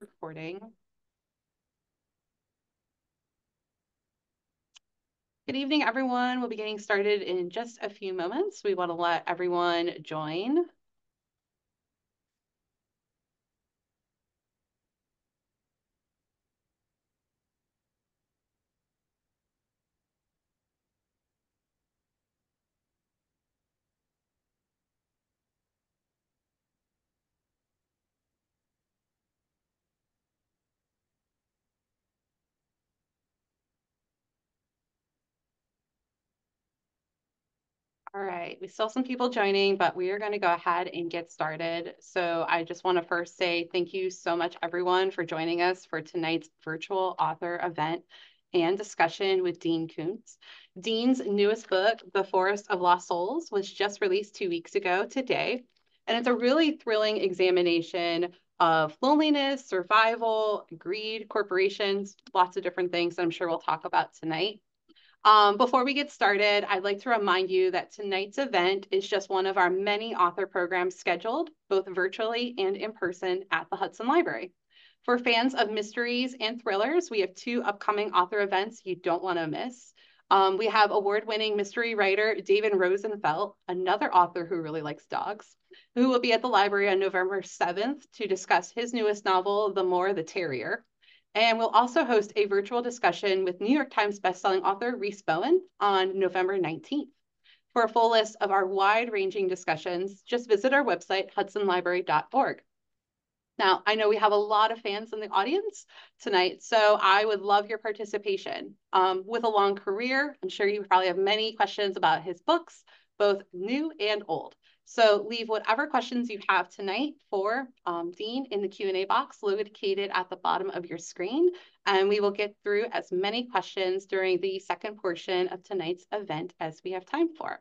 Recording. Good evening, everyone. We'll be getting started in just a few moments. We want to let everyone join. All right, we still have some people joining, but we are going to go ahead and get started. So I just want to first say thank you so much, everyone, for joining us for tonight's virtual author event and discussion with Dean Koontz. Dean's newest book, The Forest of Lost Souls, was just released two weeks ago today. And it's a really thrilling examination of loneliness, survival, greed, corporations, lots of different things that I'm sure we'll talk about tonight. Um, before we get started, I'd like to remind you that tonight's event is just one of our many author programs scheduled, both virtually and in person at the Hudson Library. For fans of mysteries and thrillers, we have two upcoming author events you don't want to miss. Um, we have award-winning mystery writer David Rosenfelt, another author who really likes dogs, who will be at the library on November 7th to discuss his newest novel, The More the Terrier. And we'll also host a virtual discussion with New York Times bestselling author Rhys Bowen on November 19th. For a full list of our wide-ranging discussions, just visit our website, hudsonlibrary.org. Now, I know we have a lot of fans in the audience tonight, so I would love your participation. Um, with a long career, I'm sure you probably have many questions about his books, both new and old. So leave whatever questions you have tonight for um, Dean in the Q&A box located at the bottom of your screen. And we will get through as many questions during the second portion of tonight's event as we have time for.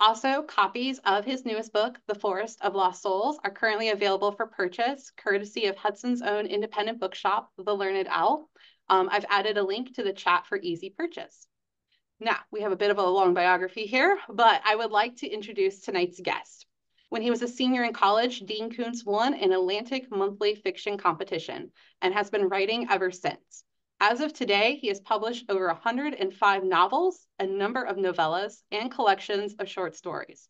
Also, copies of his newest book, The Forest of Lost Souls, are currently available for purchase, courtesy of Hudson's own independent bookshop, The Learned Owl. Um, I've added a link to the chat for easy purchase. Now, we have a bit of a long biography here, but I would like to introduce tonight's guest. When he was a senior in college, Dean Koontz won an Atlantic monthly fiction competition and has been writing ever since. As of today, he has published over 105 novels, a number of novellas, and collections of short stories,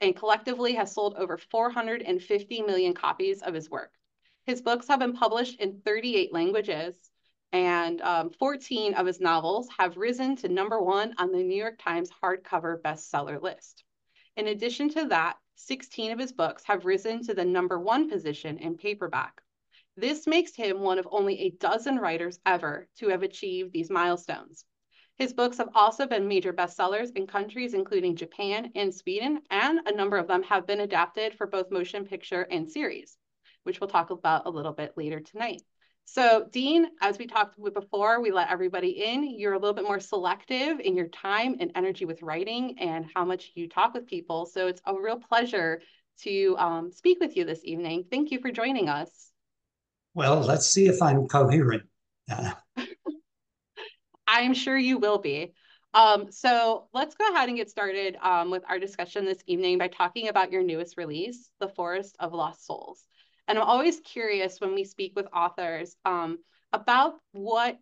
and collectively has sold over 450 million copies of his work. His books have been published in 38 languages, and um, 14 of his novels have risen to number one on the New York Times hardcover bestseller list. In addition to that, 16 of his books have risen to the number one position in paperback. This makes him one of only a dozen writers ever to have achieved these milestones. His books have also been major bestsellers in countries including Japan and Sweden, and a number of them have been adapted for both motion picture and series, which we'll talk about a little bit later tonight. So Dean, as we talked with before, we let everybody in. You're a little bit more selective in your time and energy with writing and how much you talk with people. So it's a real pleasure to um, speak with you this evening. Thank you for joining us. Well, let's see if I'm coherent. Uh... I'm sure you will be. Um, so let's go ahead and get started um, with our discussion this evening by talking about your newest release, The Forest of Lost Souls. And I'm always curious when we speak with authors um, about what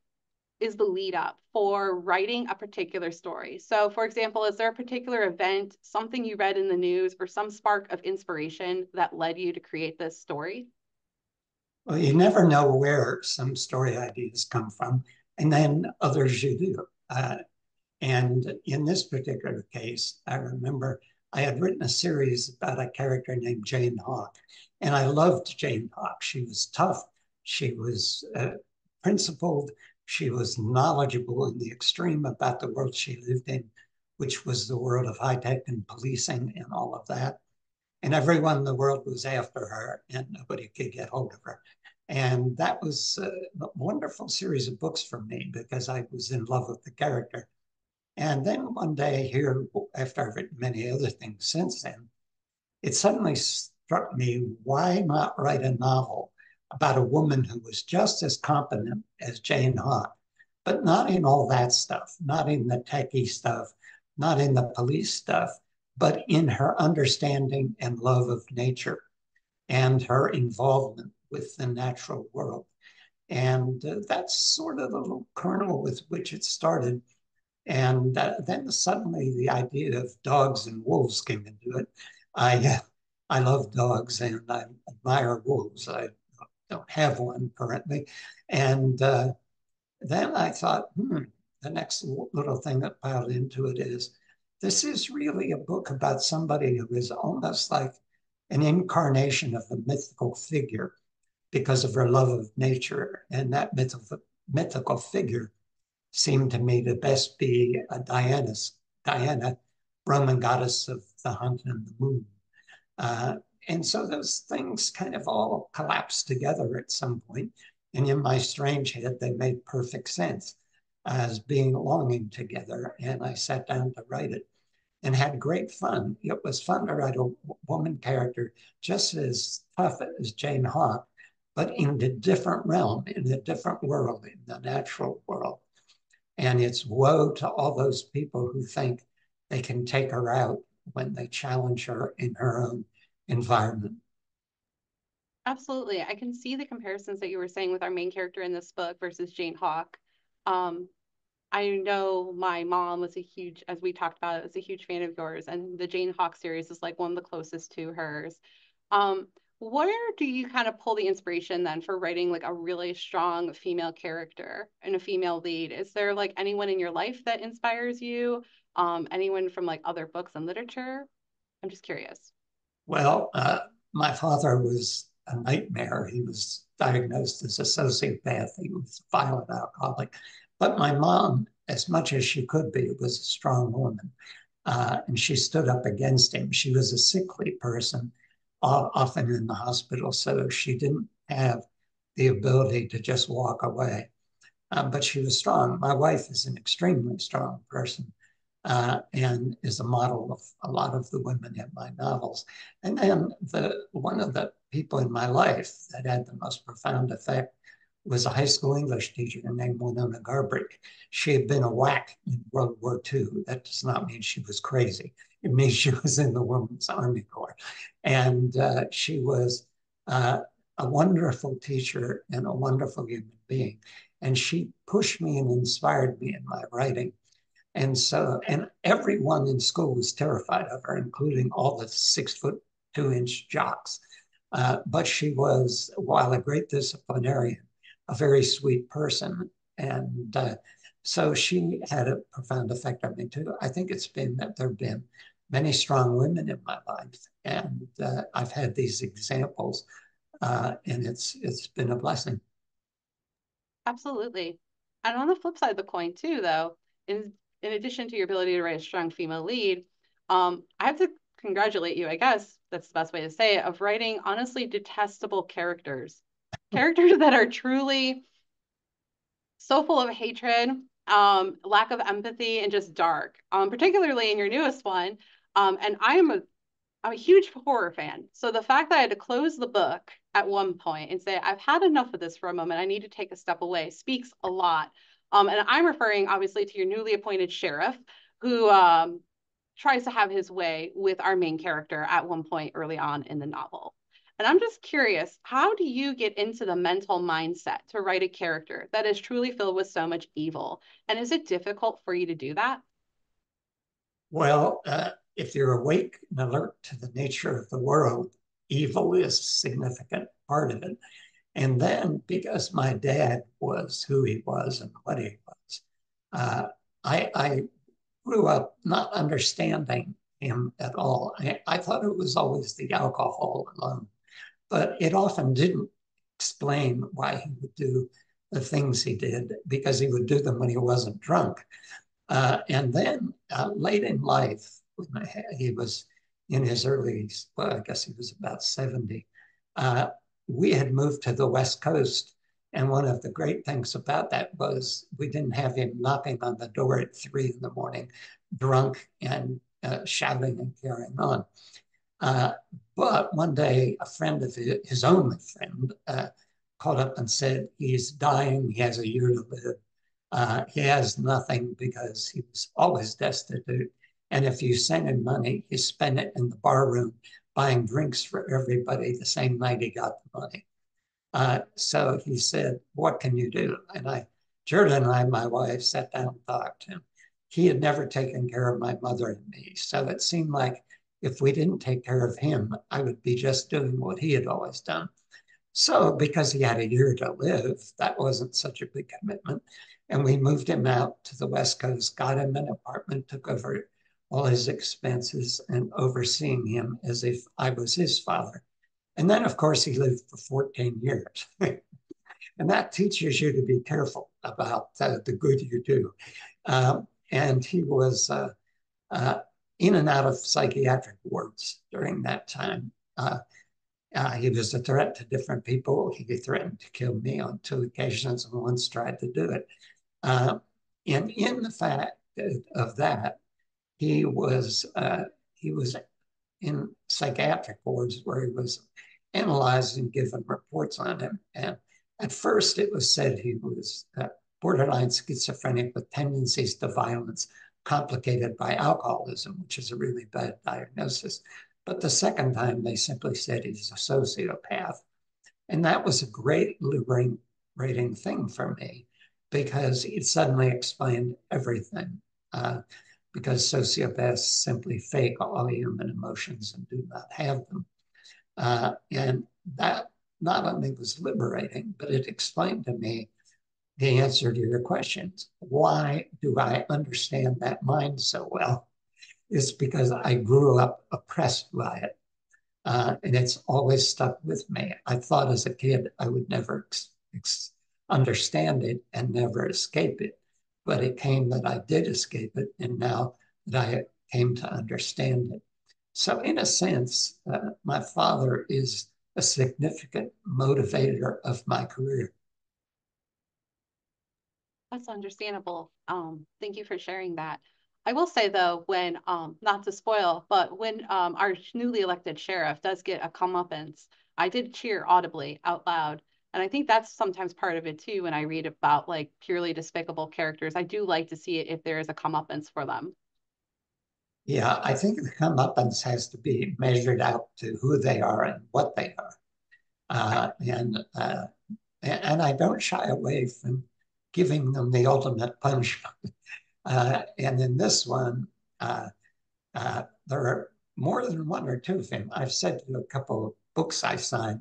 is the lead up for writing a particular story. So, for example, is there a particular event, something you read in the news, or some spark of inspiration that led you to create this story? Well, you never know where some story ideas come from, and then others you do. Uh, and in this particular case, I remember I had written a series about a character named Jane Hawk, and I loved Jane Hawk. She was tough. She was uh, principled. She was knowledgeable in the extreme about the world she lived in, which was the world of high tech and policing and all of that. And everyone in the world was after her, and nobody could get hold of her. And that was a wonderful series of books for me because I was in love with the character. And then one day here, after I've written many other things since then, it suddenly struck me why not write a novel about a woman who was just as competent as Jane Hawk, but not in all that stuff, not in the techie stuff, not in the police stuff, but in her understanding and love of nature and her involvement with the natural world. And uh, that's sort of the little kernel with which it started. And uh, then suddenly the idea of dogs and wolves came into it. I, I love dogs and I admire wolves. I don't have one currently. And uh, then I thought, hmm, the next little thing that piled into it is this is really a book about somebody who is almost like an incarnation of the mythical figure because of her love of nature. And that mythical, mythical figure seemed to me to best be a Diana's, Diana, Roman goddess of the hunt and the moon. Uh, and so those things kind of all collapsed together at some point. And in my strange head, they made perfect sense as being longing together. And I sat down to write it and had great fun. It was fun to write a woman character just as tough as Jane Hawk, but in a different realm, in a different world, in the natural world. And it's woe to all those people who think they can take her out when they challenge her in her own environment. Absolutely. I can see the comparisons that you were saying with our main character in this book versus Jane Hawk. Um, I know my mom was a huge, as we talked about, it was a huge fan of yours, and the Jane Hawk series is like one of the closest to hers. Um, where do you kind of pull the inspiration then for writing like a really strong female character and a female lead? Is there like anyone in your life that inspires you? Um, anyone from like other books and literature? I'm just curious. Well, uh, my father was a nightmare. He was diagnosed as a sociopath. He was a violent alcoholic. But my mom, as much as she could be, was a strong woman. Uh, and she stood up against him. She was a sickly person, often in the hospital, so she didn't have the ability to just walk away. Uh, but she was strong. My wife is an extremely strong person uh, and is a model of a lot of the women in my novels. And then the one of the people in my life that had the most profound effect was a high school English teacher named Winona Garbrick. She had been a WAC in World War II. That does not mean she was crazy. It means she was in the Women's Army Corps. And uh, she was uh, a wonderful teacher and a wonderful human being. And she pushed me and inspired me in my writing. And so, and everyone in school was terrified of her, including all the six foot two inch jocks. Uh, but she was, while a great disciplinarian, a very sweet person. And uh, so she had a profound effect on me too. I think it's been that there have been many strong women in my life, and uh, I've had these examples, uh, and it's it's been a blessing. Absolutely. And on the flip side of the coin too, though, in in addition to your ability to write a strong female lead, um, I have to congratulate you, I guess that's the best way to say it, of writing honestly detestable characters. characters that are truly so full of hatred, um, lack of empathy, and just dark. Um, particularly in your newest one. Um, and I am a I'm a huge horror fan. So the fact that I had to close the book at one point and say, I've had enough of this for a moment, I need to take a step away, speaks a lot um, and I'm referring obviously to your newly appointed sheriff who um, tries to have his way with our main character at one point early on in the novel. And I'm just curious, how do you get into the mental mindset to write a character that is truly filled with so much evil? And is it difficult for you to do that? Well, uh, if you're awake and alert to the nature of the world, evil is a significant part of it. And then because my dad was who he was and what he was, uh, I, I, grew up not understanding him at all. I, I thought it was always the alcohol alone, but it often didn't explain why he would do the things he did because he would do them when he wasn't drunk. Uh, and then uh, late in life, when he was in his early, well, I guess he was about 70, uh, we had moved to the West Coast. And one of the great things about that was we didn't have him knocking on the door at three in the morning, drunk and uh, shouting and carrying on. Uh, but one day, a friend of his, his only friend, uh, called up and said, He's dying. He has a year to live. Uh, he has nothing because he was always destitute. And if you send him money, he spend it in the bar room buying drinks for everybody the same night he got the money. Uh, so he said, What can you do? And I, Gerda and I, my wife, sat down and talked to him. He had never taken care of my mother and me. So it seemed like if we didn't take care of him, I would be just doing what he had always done. So, because he had a year to live, that wasn't such a big commitment. And we moved him out to the West Coast, got him an apartment, took over all his expenses, and overseeing him as if I was his father. And then, of course, he lived for 14 years. and that teaches you to be careful about uh, the good you do. Um, and he was uh, uh, in and out of psychiatric wards during that time. Uh, uh, he was a threat to different people. He threatened to kill me on two occasions and once tried to do it. Uh, and in the fact of that, he was uh, he was in psychiatric wards where he was analyzed and given reports on him. And at first, it was said he was uh, borderline schizophrenic with tendencies to violence complicated by alcoholism, which is a really bad diagnosis. But the second time, they simply said he's a sociopath. And that was a great liberating thing for me because it suddenly explained everything. Uh, because sociopaths simply fake all human emotions and do not have them. Uh, and that not only was liberating, but it explained to me the answer to your questions. Why do I understand that mind so well? It's because I grew up oppressed by it. Uh, and it's always stuck with me. I thought as a kid I would never understand it and never escape it. But it came that I did escape it, and now that I came to understand it. So, in a sense, uh, my father is a significant motivator of my career. That's understandable. Um, thank you for sharing that. I will say though, when um, not to spoil, but when um, our newly elected sheriff does get a comeuppance, I did cheer audibly out loud. And I think that's sometimes part of it too. When I read about like purely despicable characters, I do like to see it if there is a comeuppance for them. Yeah, I think the comeuppance has to be measured out to who they are and what they are. Uh, and, uh, and I don't shy away from giving them the ultimate punishment. Uh, and in this one, uh, uh, there are more than one or two of them. I've said to a couple of books I've signed,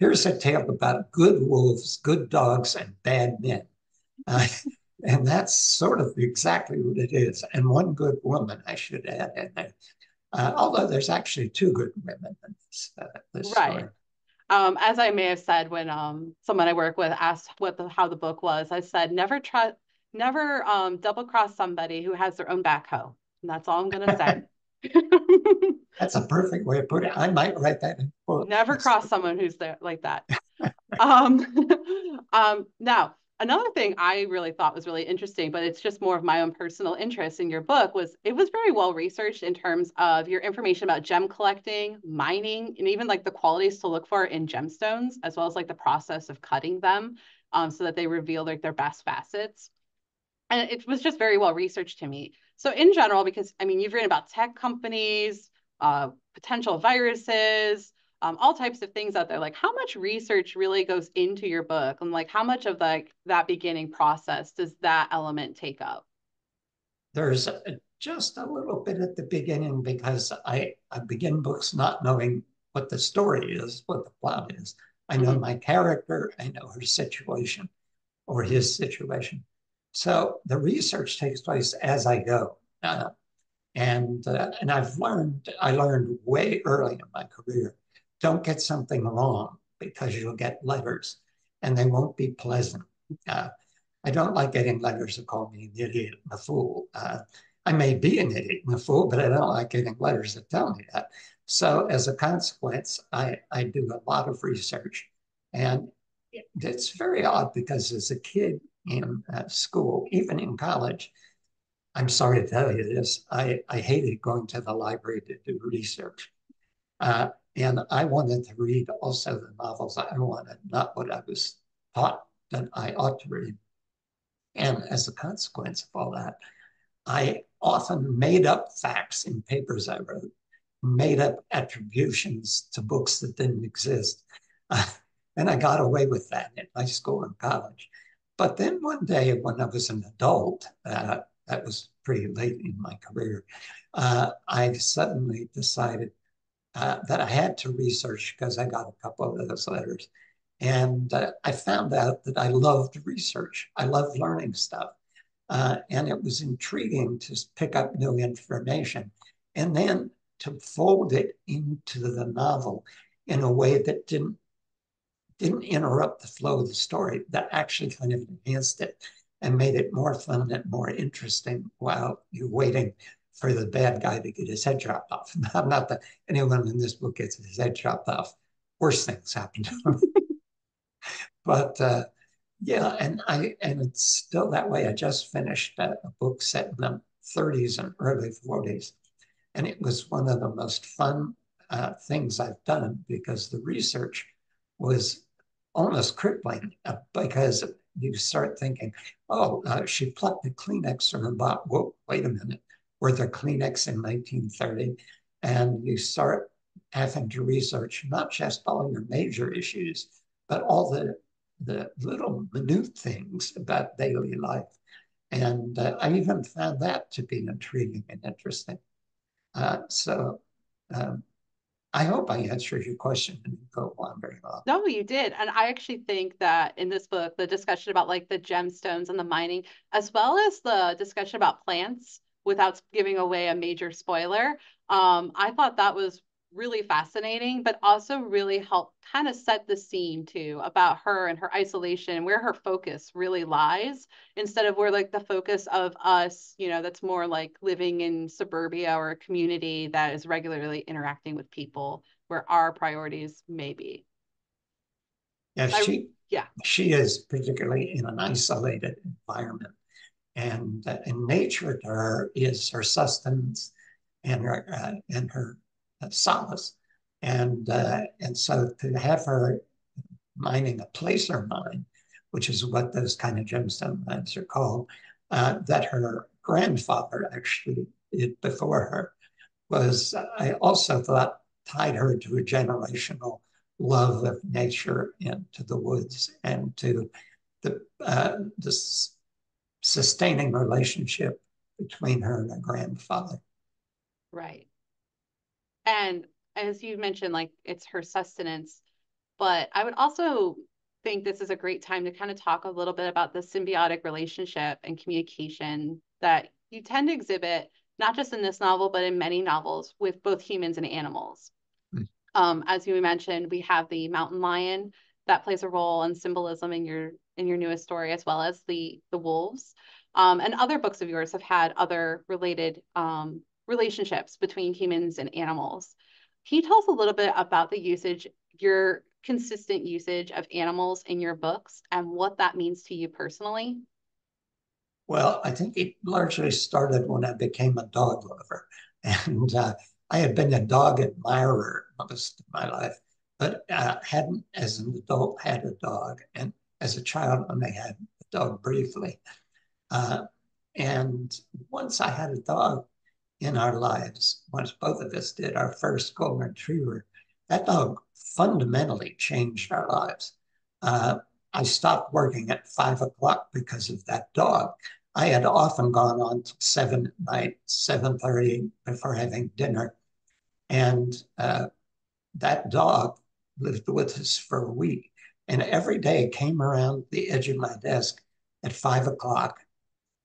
here's a tale about good wolves, good dogs, and bad men. Uh, and that's sort of exactly what it is. And one good woman, I should add in there. Uh, although there's actually two good women in this, uh, this right. story. Um, as I may have said when um, someone I work with asked what the, how the book was, I said never trust, never um, double cross somebody who has their own backhoe. And that's all I'm going to say. that's a perfect way of putting it. I might write that in quote. Never cross someone who's there like that. um, um, now, another thing I really thought was really interesting, but it's just more of my own personal interest in your book was it was very well researched in terms of your information about gem collecting, mining, and even like the qualities to look for in gemstones, as well as like the process of cutting them um, so that they reveal like their best facets. And it was just very well researched to me. So in general, because I mean, you've written about tech companies, uh, potential viruses, um, all types of things out there. Like how much research really goes into your book and like how much of like that beginning process does that element take up? There's just a little bit at the beginning because I, I begin books not knowing what the story is, what the plot is. I know mm-hmm. my character, I know her situation or his situation. So the research takes place as I go. Uh, and uh, and I've learned I learned way early in my career don't get something wrong because you'll get letters and they won't be pleasant. Uh, I don't like getting letters that call me an idiot and a fool. Uh, I may be an idiot and a fool, but I don't like getting letters that tell me that. So as a consequence, I, I do a lot of research. And it's very odd because as a kid in uh, school, even in college, I'm sorry to tell you this, I, I hated going to the library to do research. Uh, and I wanted to read also the novels I wanted, not what I was taught that I ought to read. And as a consequence of all that, I often made up facts in papers I wrote, made up attributions to books that didn't exist. And I got away with that in high school and college. But then one day when I was an adult, uh, that was pretty late in my career, uh, I suddenly decided uh, that I had to research because I got a couple of those letters. And uh, I found out that I loved research. I loved learning stuff. Uh, and it was intriguing to pick up new information and then to fold it into the novel in a way that didn't didn't interrupt the flow of the story that actually kind of enhanced it and made it more fun and more interesting while you're waiting for the bad guy to get his head chopped off. Not, not that anyone in this book gets his head chopped off. Worse things happen to him. but uh, yeah, and I and it's still that way. I just finished a, a book set in the 30s and early 40s, and it was one of the most fun uh, things I've done because the research was almost crippling uh, because you start thinking, oh, uh, she plucked the Kleenex from the bottle. Whoa, wait a minute. Were there Kleenex in 1930? And you start having to research not just all your major issues, but all the, the little minute things about daily life. And uh, I even found that to be intriguing and interesting. Uh, so um, I hope I answered your question and go wandering off. No, you did. And I actually think that in this book, the discussion about like the gemstones and the mining, as well as the discussion about plants without giving away a major spoiler, um, I thought that was really fascinating, but also really helped kind of set the scene too about her and her isolation and where her focus really lies instead of where like the focus of us, you know, that's more like living in suburbia or a community that is regularly interacting with people where our priorities may be. Yeah, she I, yeah. She is particularly in an isolated environment. And, and nature to her is her sustenance and her uh, and her solace. And, uh, and so to have her mining a placer mine, which is what those kind of gemstone mines are called, uh, that her grandfather actually did before her, was I also thought tied her to a generational love of nature and to the woods and to the uh, this sustaining relationship between her and her grandfather. Right. And as you mentioned, like it's her sustenance. But I would also think this is a great time to kind of talk a little bit about the symbiotic relationship and communication that you tend to exhibit, not just in this novel, but in many novels with both humans and animals. Mm. Um, as you mentioned, we have the mountain lion that plays a role in symbolism in your in your newest story, as well as the the wolves. Um, and other books of yours have had other related um, relationships between humans and animals. Can you tell us a little bit about the usage, your consistent usage of animals in your books and what that means to you personally? Well, I think it largely started when I became a dog lover. And uh, I had been a dog admirer most of my life, but uh, hadn't, as an adult, had a dog. And as a child, only had a dog briefly. Uh, and once I had a dog, in our lives, once both of us did our first golden retriever, that dog fundamentally changed our lives. Uh, I stopped working at five o'clock because of that dog. I had often gone on to seven at night, seven thirty before having dinner, and uh, that dog lived with us for a week. And every day came around the edge of my desk at five o'clock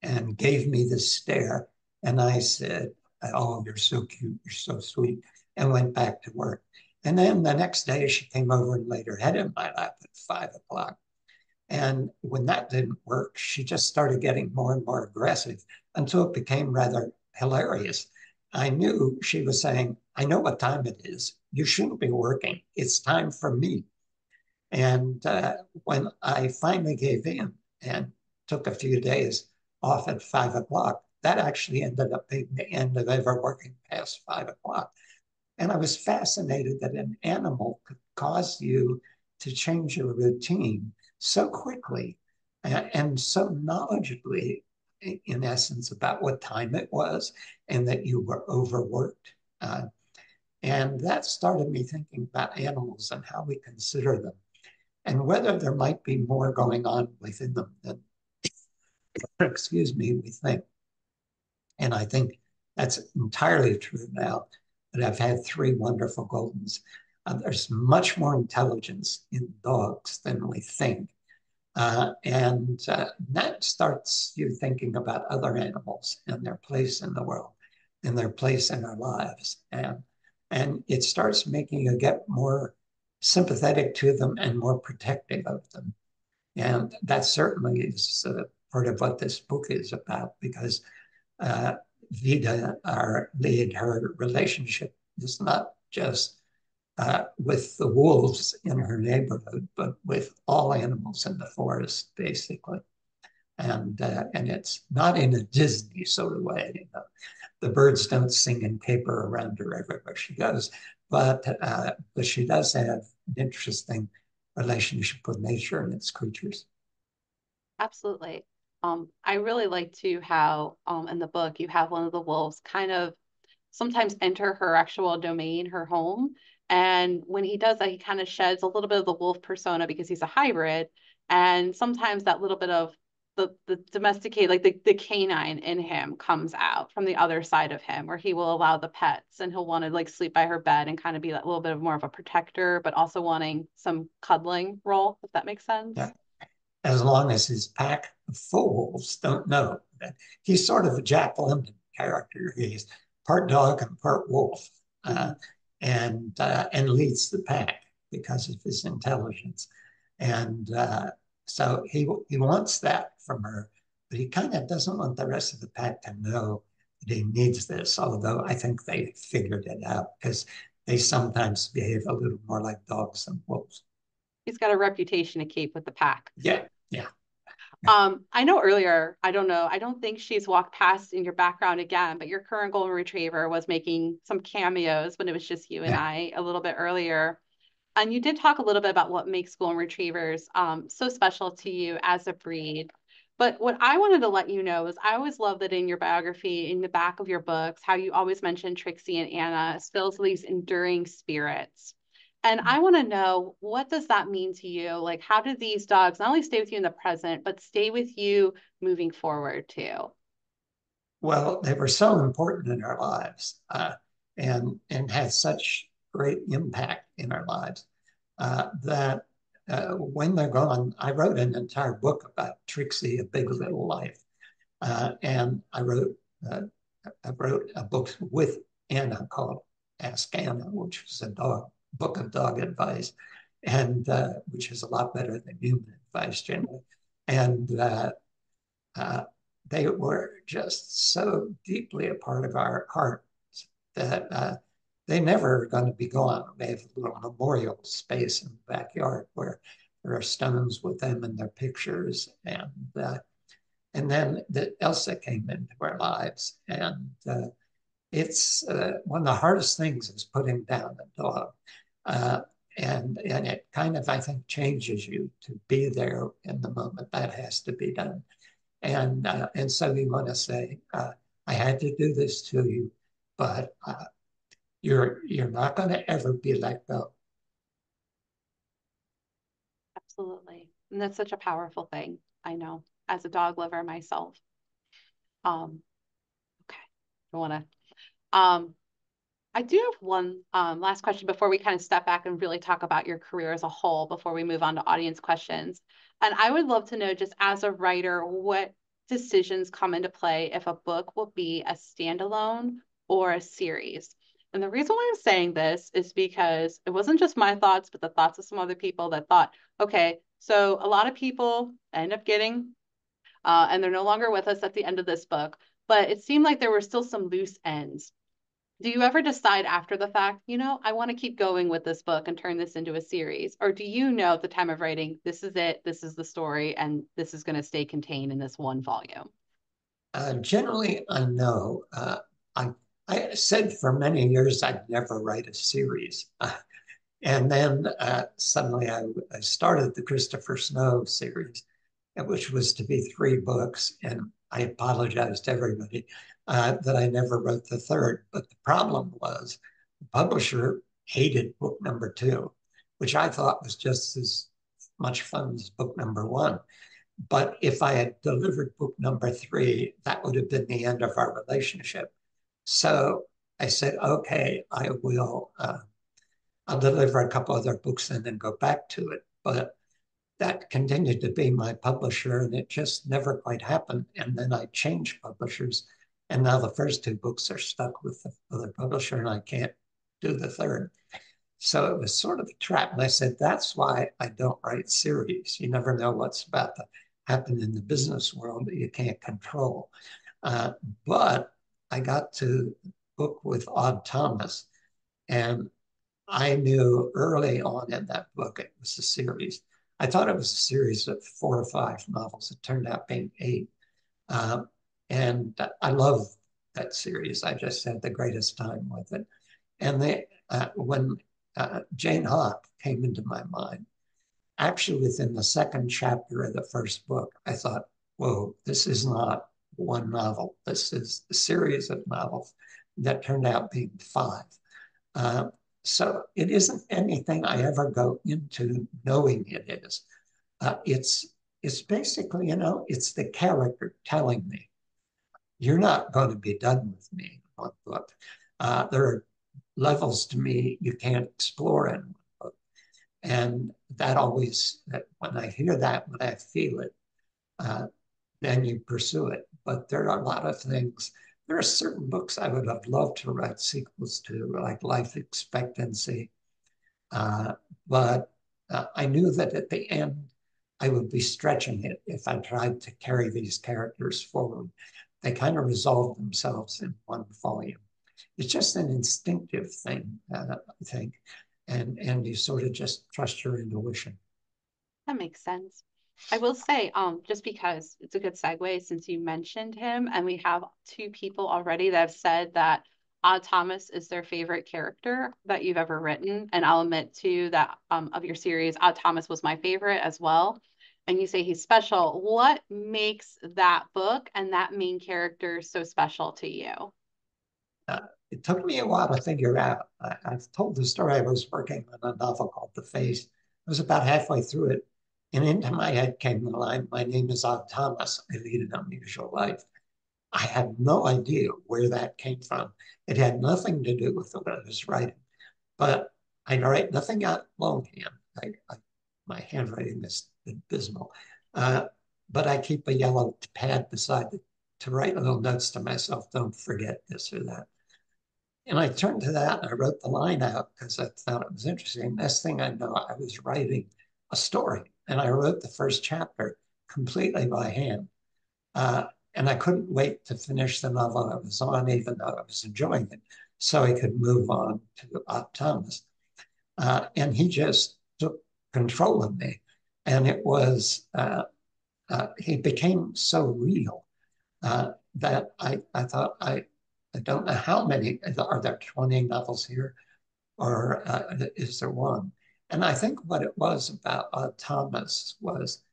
and gave me the stare. And I said, oh, you're so cute, you're so sweet, and went back to work. And then the next day she came over and laid her head in my lap at five o'clock. And when that didn't work, she just started getting more and more aggressive until it became rather hilarious. I knew she was saying, I know what time it is. You shouldn't be working. It's time for me. And uh, when I finally gave in and took a few days off at five o'clock, that actually ended up being the end of ever working past five o'clock. And I was fascinated that an animal could cause you to change your routine so quickly and, and so knowledgeably, in essence, about what time it was and that you were overworked. Uh, and that started me thinking about animals and how we consider them. and whether there might be more going on within them than, excuse me, we think. And I think that's entirely true now that I've had three wonderful Goldens. Uh, there's much more intelligence in dogs than we think. Uh, and uh, that starts you thinking about other animals and their place in the world and their place in our lives. And, and it starts making you get more sympathetic to them and more protective of them. And that certainly is uh, part of what this book is about because uh, Vida, our lead, her relationship is not just uh, with the wolves in her neighborhood, but with all animals in the forest, basically. And uh, and it's not in a Disney sort of way. You know? The birds don't sing and caper around her everywhere she goes, but uh, but she does have an interesting relationship with nature and its creatures. Absolutely. Um, I really like to how um, in the book you have one of the wolves kind of sometimes enter her actual domain, her home, and when he does that, he kind of sheds a little bit of the wolf persona because he's a hybrid. And sometimes that little bit of the, the domesticated, like the, the canine in him comes out from the other side of him, where he will allow the pets and he'll want to like sleep by her bed and kind of be that little bit of more of a protector, but also wanting some cuddling role, if that makes sense. Yeah. As long as his pack of wolves don't know that he's sort of a Jack London character. He's part dog and part wolf. Uh, and uh, and leads the pack because of his intelligence. And uh, so he he wants that from her, but he kind of doesn't want the rest of the pack to know that he needs this. Although I think they figured it out because they sometimes behave a little more like dogs than wolves. He's got a reputation to keep with the pack. Yeah, yeah. Um, I know earlier, I don't know, I don't think she's walked past in your background again, but your current golden retriever was making some cameos when it was just you and I a little bit earlier. And you did talk a little bit about what makes golden retrievers um, so special to you as a breed. But what I wanted to let you know is I always love that in your biography, in the back of your books, how you always mention Trixie and Anna as Phil's these enduring spirits. And I want to know what does that mean to you? Like, how do these dogs not only stay with you in the present, but stay with you moving forward too? Well, they were so important in our lives uh, and, and had such great impact in our lives uh, that uh, when they're gone, I wrote an entire book about Trixie, A Big Little Life. Uh, and I wrote, uh, I wrote a book with Anna called Ask Anna, which was a dog book of dog advice, and uh, which is a lot better than human advice generally. And uh, uh, they were just so deeply a part of our hearts that uh, they never are going to be gone. We have a little memorial space in the backyard where there are stones with them and their pictures. And uh, and then the, Elsa came into our lives, and uh, it's one of the hardest things is putting down a dog. Uh, and, and it kind of, I think, changes you to be there in the moment. That has to be done. And, uh, and so you want to say, uh, I had to do this to you, but uh, you're, you're not going to ever be let go. Absolutely. And that's such a powerful thing. I know as a dog lover myself. Um, okay. I want to, um, I do have one um, last question before we kind of step back and really talk about your career as a whole before we move on to audience questions. And I would love to know, just as a writer, what decisions come into play if a book will be a standalone or a series. And the reason why I'm saying this is because it wasn't just my thoughts, but the thoughts of some other people that thought, okay, so a lot of people end up getting, uh, and they're no longer with us at the end of this book, but it seemed like there were still some loose ends do you ever decide after the fact, you know, I want to keep going with this book and turn this into a series? Or do you know at the time of writing, this is it, this is the story, and this is going to stay contained in this one volume? Uh, generally, I know. Uh, I, I said for many years I'd never write a series. Uh, and then uh, suddenly I, I started the Christopher Snow series, which was to be three books. And I apologize to everybody uh, that I never wrote the third. But the problem was the publisher hated book number two, which I thought was just as much fun as book number one. But if I had delivered book number three, that would have been the end of our relationship. So I said, okay, I will. Uh, I'll deliver a couple other books and then go back to it. But that continued to be my publisher, and it just never quite happened. And then I changed publishers, and now the first two books are stuck with the other publisher, and I can't do the third. So it was sort of a trap. And I said, that's why I don't write series. You never know what's about to happen in the business world that you can't control. Uh, but I got to book with Odd Thomas, and I knew early on in that book it was a series. I thought it was a series of four or five novels. It turned out being eight. Um, and I love that series. I just had the greatest time with it. And they, uh, when uh, Jane Hawk came into my mind, actually within the second chapter of the first book, I thought, whoa, this is not one novel. This is a series of novels that turned out being five. Uh, so it isn't anything I ever go into knowing it is. Uh, it's it's basically, you know, it's the character telling me, you're not going to be done with me one book. Uh, there are levels to me you can't explore in. And that always, when I hear that, when I feel it, uh, then you pursue it. But there are a lot of things there are certain books I would have loved to write sequels to, like Life Expectancy. Uh, but uh, I knew that at the end, I would be stretching it if I tried to carry these characters forward. They kind of resolve themselves in one volume. It's just an instinctive thing, uh, I think, and and you sort of just trust your intuition. That makes sense. I will say, um, just because it's a good segue since you mentioned him, and we have two people already that have said that Odd Thomas is their favorite character that you've ever written. And I'll admit too that um, of your series, Odd Thomas was my favorite as well. And you say he's special. What makes that book and that main character so special to you? Uh, it took me a while to figure out. I, have told the story. I was working on a novel called The Face. I was about halfway through it and into my head came the line, My name is Odd Thomas. I lead an unusual life. I had no idea where that came from. It had nothing to do with what I was writing. But I write nothing out longhand. I, I, my handwriting is abysmal. Uh, but I keep a yellow pad beside it to write little notes to myself. Don't forget this or that. And I turned to that and I wrote the line out because I thought it was interesting. Next thing I know, I was writing a story and I wrote the first chapter completely by hand. Uh, and I couldn't wait to finish the novel I was on, even though I was enjoying it, so I could move on to Odd Thomas. Uh, and he just took control of me. And it was, uh, uh he became so real uh, that I, I thought, I, I don't know how many, are there 20 novels here? Or uh, is there one? And I think what it was about uh, Thomas was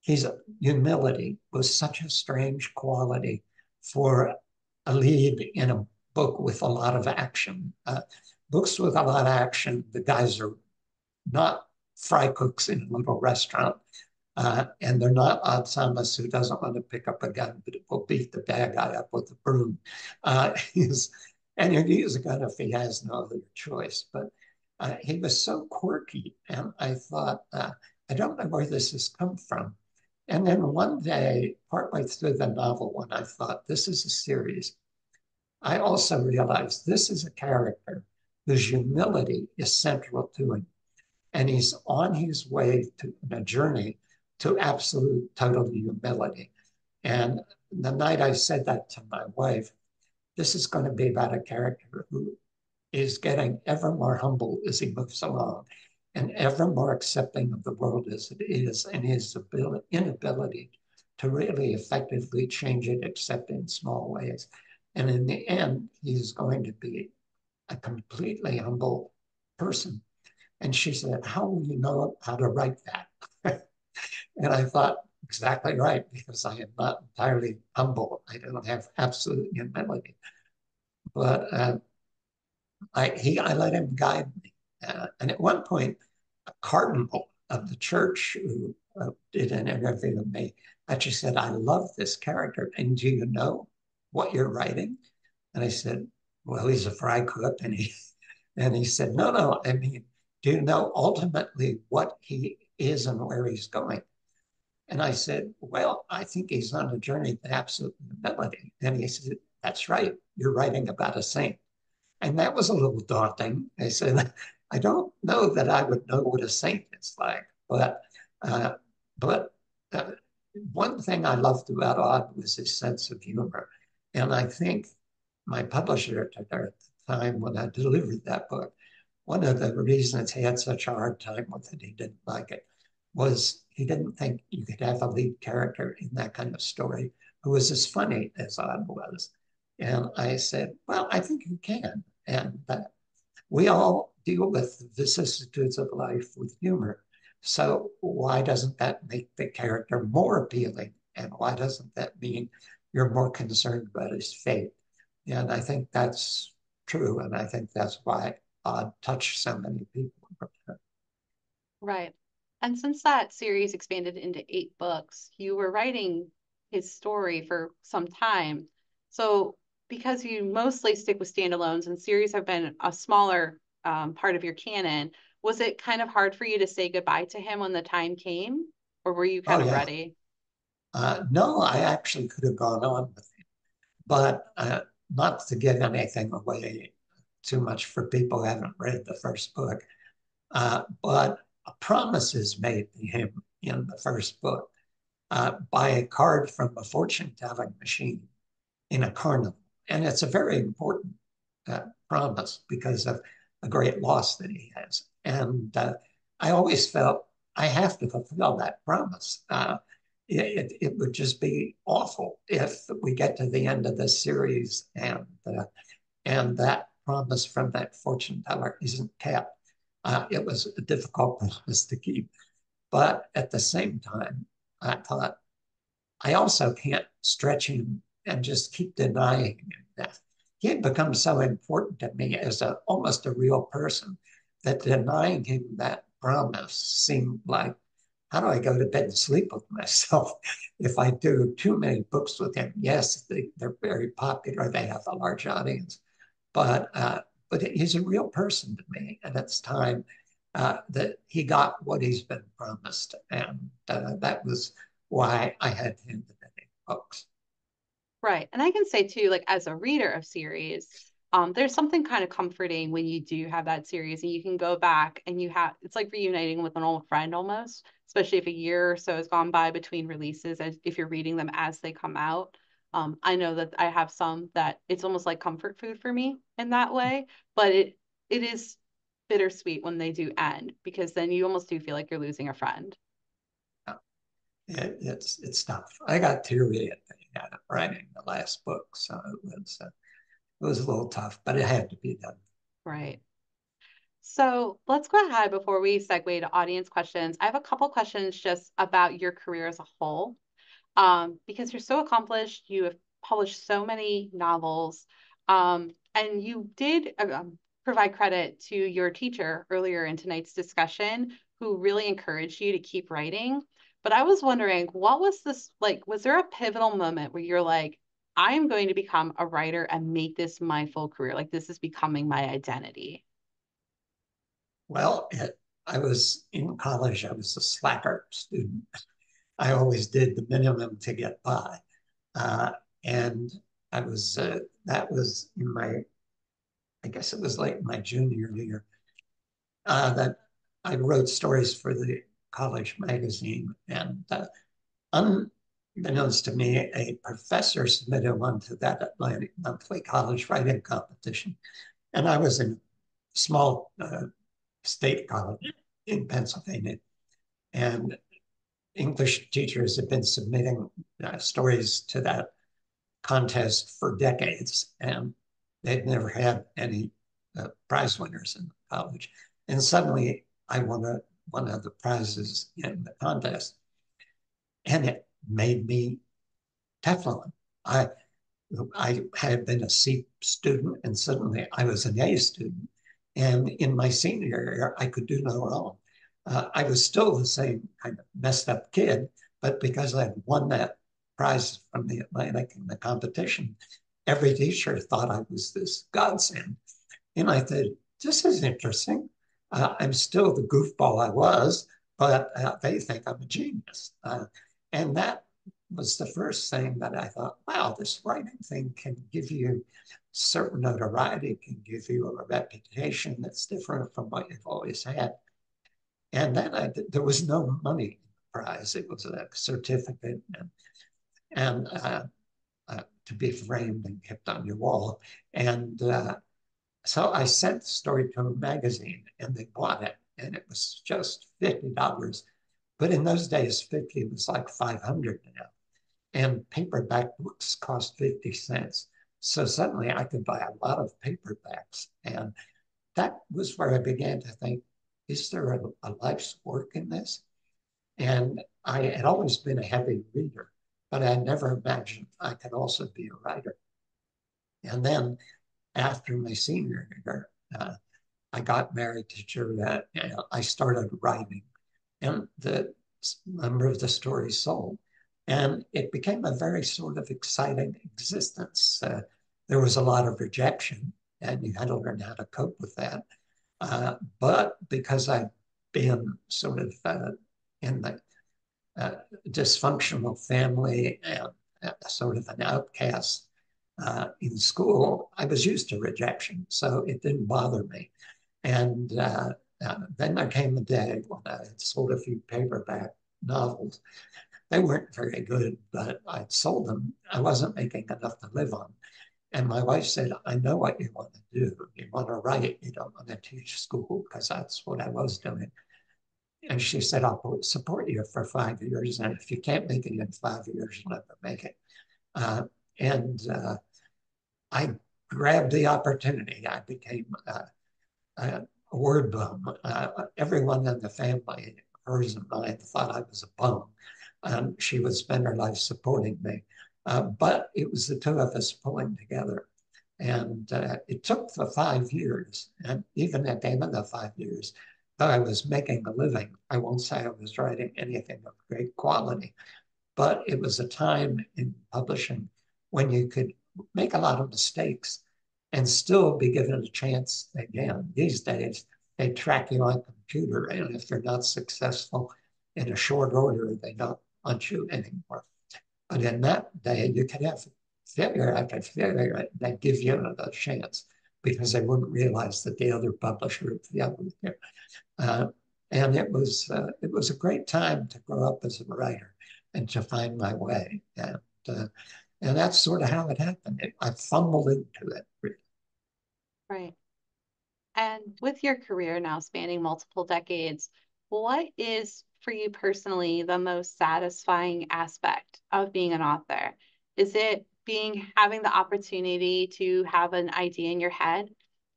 his humility was such a strange quality for a lead in a book with a lot of action. Uh, books with a lot of action, the guys are not fry cooks in a little restaurant. Uh, and they're not Thomas who doesn't want to pick up a gun, but will beat the bad guy up with a broom. Uh, he's, and he'll use a gun if he has no other choice. But uh, he was so quirky. And I thought, uh, I don't know where this has come from. And then one day, partway through the novel, when I thought, this is a series, I also realized this is a character whose humility is central to him. And he's on his way to a journey to absolute total humility. And the night I said that to my wife, this is going to be about a character who is getting ever more humble as he moves along and ever more accepting of the world as it is and his ability, inability to really effectively change it except in small ways. And in the end, he's going to be a completely humble person. And she said, How will you know how to write that? and I thought, Exactly right, because I am not entirely humble. I don't have absolute humility. But uh, I, he, I let him guide me. Uh, and at one point, a cardinal of the church who uh, did an interview with me actually said, I love this character. And do you know what you're writing? And I said, Well, he's a fry cook. And he and he said, No, no, I mean, do you know ultimately what he is and where he's going? And I said, Well, I think he's on a journey to absolute humility. And he said, That's right. You're writing about a saint. And that was a little daunting. I said, I don't know that I would know what a saint is like, but uh, but uh, one thing I loved about Odd was his sense of humor. And I think my publisher at the time when I delivered that book, one of the reasons he had such a hard time with it, he didn't like it, was he didn't think you could have a lead character in that kind of story who was as funny as Odd was. And I said, well, I think you can. And we all deal with vicissitudes of life with humor. So why doesn't that make the character more appealing? And why doesn't that mean you're more concerned about his fate? And I think that's true. And I think that's why Odd touched so many people. Right. And since that series expanded into eight books, you were writing his story for some time. So because you mostly stick with standalones and series have been a smaller um, part of your canon, was it kind of hard for you to say goodbye to him when the time came, or were you kind oh, of yeah. ready? Uh, no, I actually could have gone on with it, but uh, not to give anything away too much for people who haven't read the first book. Uh, but a promise is made to him in the first book uh, by a card from a fortune telling machine in a carnival. And it's a very important uh, promise because of a great loss that he has. And uh, I always felt I have to fulfill that promise. Uh, it, it, would just be awful if we get to the end of this series and uh, and that promise from that fortune teller isn't kept. Uh, it was a difficult promise to keep, but at the same time, I thought I also can't stretch him and just keep denying him that he had become so important to me as a almost a real person that denying him that promise seemed like, how do I go to bed and sleep with myself if I do too many books with him? Yes, they, are very popular, they have a large audience, but uh, but he's a real person to me, and it's time uh, that he got what he's been promised, and uh, that was why I had him in many books. Right, and I can say too, like as a reader of series, um, there's something kind of comforting when you do have that series and you can go back and you have it's like reuniting with an old friend almost especially if a year or so has gone by between releases as if you're reading them as they come out um, i know that i have some that it's almost like comfort food for me in that way but it it is bittersweet when they do end because then you almost do feel like you're losing a friend it, it's it's tough i got teary at the end of writing the last book so it was uh, it was a little tough, but it had to be done. Right. So let's go ahead before we segue to audience questions. I have a couple questions just about your career as a whole. Um, because you're so accomplished, you have published so many novels, um, and you did um, provide credit to your teacher earlier in tonight's discussion, who really encouraged you to keep writing. But I was wondering, what was this like? Was there a pivotal moment where you're like, I am going to become a writer and make this my full career. Like this is becoming my identity. Well, it, I was in college, I was a slacker student. I always did the minimum to get by. Uh, and I was, uh, that was in my, I guess it was like my junior year, uh, that I wrote stories for the college magazine. And uh, Unbeknownst to me, a professor submitted one to that Atlantic Monthly College Writing Competition. And I was in a small uh, state college in Pennsylvania. And English teachers have been submitting uh, stories to that contest for decades, and they'd never had any uh, prize winners in college. And suddenly I won a, one of the prizes in the contest. And it made me Teflon. I I had been a C student and suddenly I was an A student. And in my senior year, I could do no wrong. Uh, I was still the same kind of messed up kid, but because I had won that prize from the Atlantic in the competition, every teacher thought I was this godsend. And I thought, this is interesting. Uh, I'm still the goofball I was, but uh, they think I'm a genius. Uh, and that was the first thing that I thought, wow, this writing thing can give you certain notoriety, can give you a reputation that's different from what you've always had. And then I, there was no money prize. It was a certificate and, and uh, uh, to be framed and kept on your wall. And uh, so I sent the story to a magazine and they bought it. And it was just $50. But in those days, 50 was like 500 now. And paperback books cost 50 cents. So suddenly I could buy a lot of paperbacks. And that was where I began to think, is there a, a life's work in this? And I had always been a heavy reader, but I never imagined I could also be a writer. And then after my senior year, uh, I got married to Julia. I started writing, and the number of the stories sold. And it became a very sort of exciting existence. Uh, there was a lot of rejection, and you had to learn how to cope with that. Uh, but because I've been sort of uh, in the uh, dysfunctional family and uh, sort of an outcast uh, in school, I was used to rejection, so it didn't bother me. And then there came a day when I had sold a few paperback novels. They weren't very good, but I'd sold them. I wasn't making enough to live on. And my wife said, I know what you want to do. You want to write, you don't want to teach school, because that's what I was doing. And she said, I'll support you for five years. And if you can't make it in five years, you'll never make it. Uh, and uh, I grabbed the opportunity. I became uh, a word bum. Uh, everyone in the family, hers and mine, thought I was a bum. Um, she would spend her life supporting me. Uh, but it was the two of us pulling together. And uh, it took for five years. And even at the end of the five years, though I was making a living, I won't say I was writing anything of great quality, but it was a time in publishing when you could make a lot of mistakes and still be given a chance again. These days, they track you on computer, and if you're not successful in a short order, they don't want you anymore. But in that day, you could have failure after failure that give you another chance because they wouldn't realize that the other publisher with you. Uh, and it was uh, it was a great time to grow up as a writer and to find my way. And uh, and that's sort of how it happened. It, I fumbled into it. Really. Right. And with your career now spanning multiple decades, what is for you personally the most satisfying aspect of being an author? Is it being having the opportunity to have an idea in your head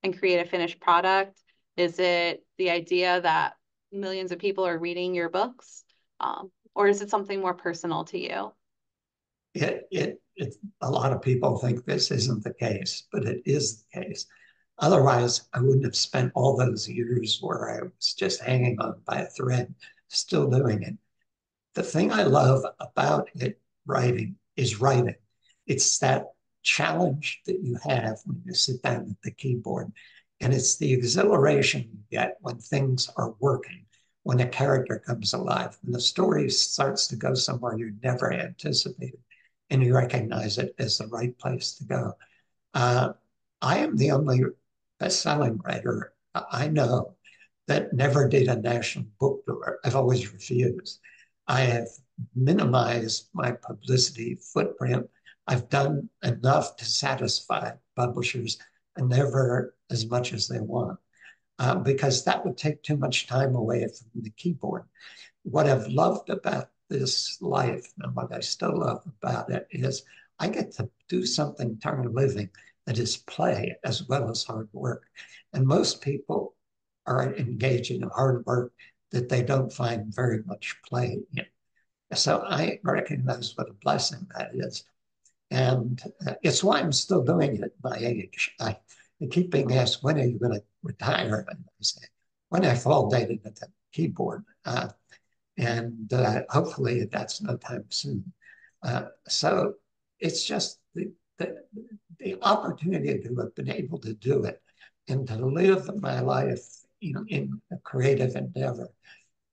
and create a finished product? Is it the idea that millions of people are reading your books? Um, or is it something more personal to you? It, it, it, a lot of people think this isn't the case, but it is the case. Otherwise, I wouldn't have spent all those years where I was just hanging on by a thread still doing it. The thing I love about it writing is writing. It's that challenge that you have when you sit down at the keyboard. And it's the exhilaration you get when things are working, when a character comes alive, when the story starts to go somewhere you never anticipated, and you recognize it as the right place to go. Uh, I am the only best-selling writer I know that never did a national book tour. I've always refused. I have minimized my publicity footprint. I've done enough to satisfy publishers and never as much as they want, uh, because that would take too much time away from the keyboard. What I've loved about this life and what I still love about it is I get to do something, turn a living that is play as well as hard work. And most people are engaging in hard work that they don't find very much play in. So I recognize what a blessing that is. And uh, it's why I'm still doing it at my age. I, I keep being asked, when are you going to retire? And I say, when I fall dead at the keyboard. Uh, and uh, hopefully that's no time soon. Uh, so it's just the, the, the opportunity to have been able to do it and to live my life you know, in a creative endeavor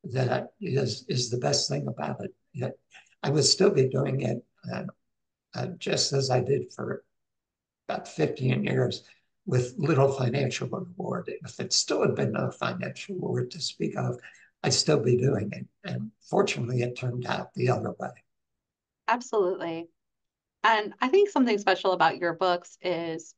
that is, is the best thing about it. I would still be doing it uh, uh, just as I did for about 15 years with little financial reward. If it still had been no financial reward to speak of, I'd still be doing it. And fortunately, it turned out the other way. Absolutely. And I think something special about your books is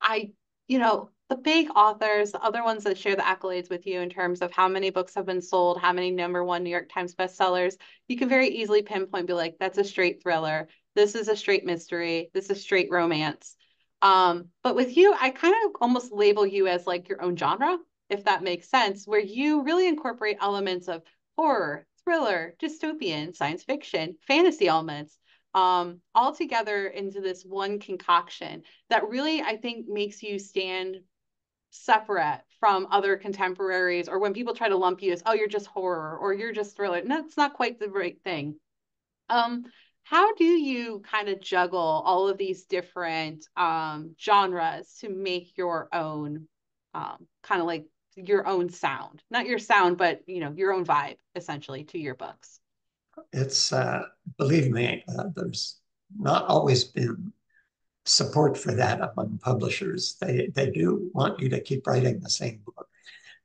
I, you know, the big authors, the other ones that share the accolades with you in terms of how many books have been sold, how many number one New York Times bestsellers, you can very easily pinpoint, be like, that's a straight thriller. This is a straight mystery. This is straight romance. Um, but with you, I kind of almost label you as like your own genre, if that makes sense, where you really incorporate elements of horror, thriller, dystopian, science fiction, fantasy elements um, all together into this one concoction that really, I think, makes you stand separate from other contemporaries or when people try to lump you as oh you're just horror or you're just thriller. And that's not quite the right thing. Um how do you kind of juggle all of these different um genres to make your own um kind of like your own sound? Not your sound but you know your own vibe essentially to your books it's uh believe me uh, there's not always been support for that among publishers. They they do want you to keep writing the same book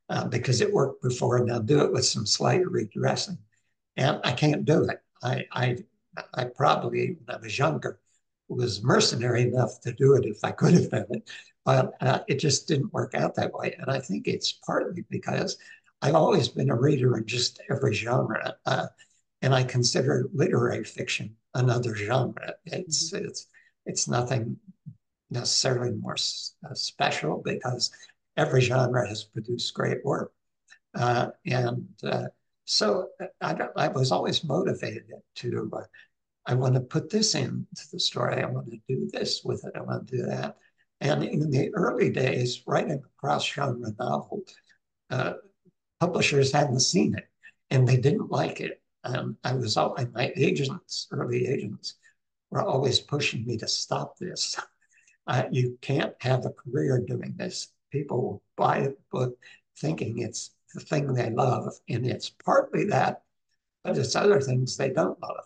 uh, because it worked before, and they'll do it with some slight redressing. And I can't do it. I I I probably when I was younger was mercenary enough to do it if I could have done it, but uh, it just didn't work out that way. And I think it's partly because I've always been a reader in just every genre. Uh, and I consider literary fiction another genre. It's it's it's nothing necessarily more uh, special because every genre has produced great work. Uh, and uh, so I, I, was always motivated to, uh, I want to put this into the story. I want to do this with it. I want to do that. And in the early days, writing a cross genre novel, uh, publishers hadn't seen it and they didn't like it. Um, I was all, my agents, early agents, were always pushing me to stop this. Uh, you can't have a career doing this. People buy a book thinking it's the thing they love, and it's partly that, but it's other things they don't love.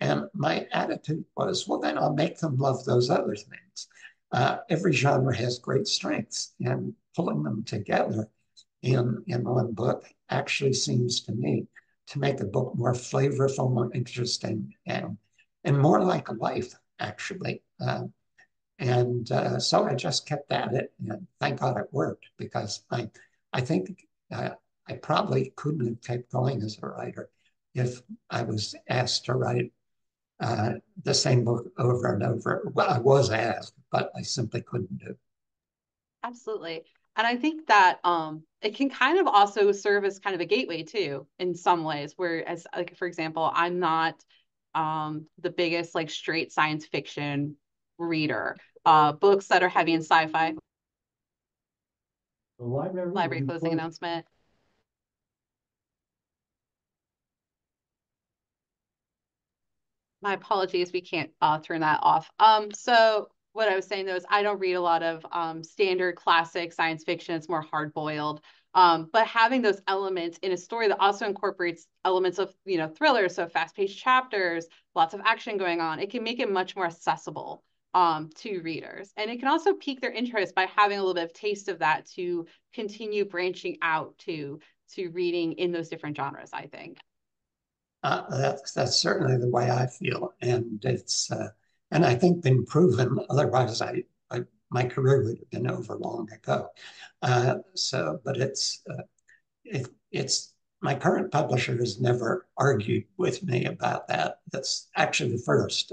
And my attitude was, well, then I'll make them love those other things. Uh, every genre has great strengths, and pulling them together in, in one book actually seems to me to make the book more flavorful, more interesting, and and more like life, actually. Uh, and uh, so I just kept at it, and thank God it worked because I, I think uh, I probably couldn't have kept going as a writer if I was asked to write uh, the same book over and over. Well, I was asked, but I simply couldn't do. Absolutely. And I think that um, it can kind of also serve as kind of a gateway too, in some ways. Whereas, like for example, I'm not um, the biggest like straight science fiction reader. Uh, books that are heavy in sci-fi. The library, library closing announcement. My apologies, we can't uh, turn that off. Um, so what I was saying though is I don't read a lot of um, standard classic science fiction. It's more hard boiled. Um, but having those elements in a story that also incorporates elements of you know thrillers, so fast-paced chapters, lots of action going on, it can make it much more accessible um, to readers. And it can also pique their interest by having a little bit of taste of that to continue branching out to to reading in those different genres, I think. Uh, that's that's certainly the way I feel, and it's uh, and I think been proven. Otherwise, I, I my career would have been over long ago. Uh, so, but it's uh, it, it's my current publisher has never argued with me about that. That's actually the first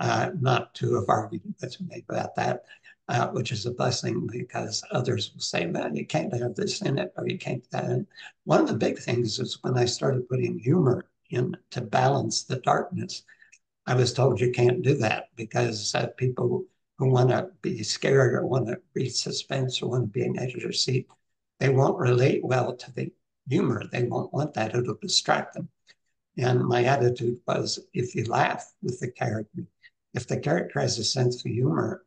uh, not to have argued with me about that, uh, which is a blessing because others will say, man, you can't have this in it or you can't that. And one of the big things is when I started putting humor in to balance the darkness, I was told you can't do that because uh, people who want to be scared or want to read suspense or want to be in edge of their seat, they won't relate well to the humor. They won't want that, it'll distract them. And my attitude was if you laugh with the character, if the character has a sense of humor,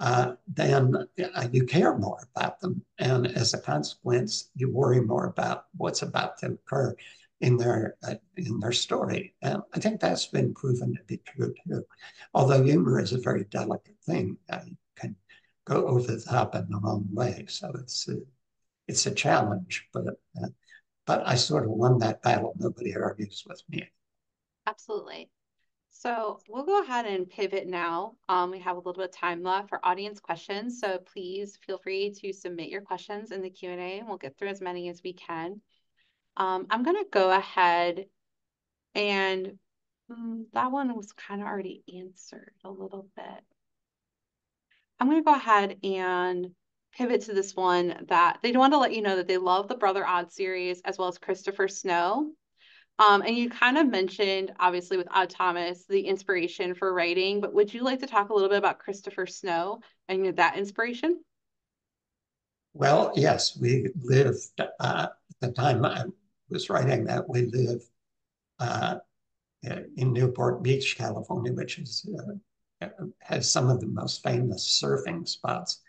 uh, then uh, you care more about them. And as a consequence, you worry more about what's about to occur in their uh, in their story. And I think that's been proven to be true too. Although humor is a very delicate thing, uh, you can go over the top in the wrong way. So it's a, it's a challenge, but uh, but I sort of won that battle. Nobody argues with me. Absolutely. So we'll go ahead and pivot now. Um, we have a little bit of time left for audience questions. So please feel free to submit your questions in the Q&A and we'll get through as many as we can. Um, I'm going to go ahead and um, that one was kind of already answered a little bit. I'm going to go ahead and pivot to this one that they want to let you know that they love the Brother Odd series as well as Christopher Snow. Um, and you kind of mentioned, obviously, with Odd Thomas, the inspiration for writing, but would you like to talk a little bit about Christopher Snow and that inspiration? Well, yes, we lived uh, at the time I was writing that, we live uh, in Newport Beach, California, which is uh, has some of the most famous surfing spots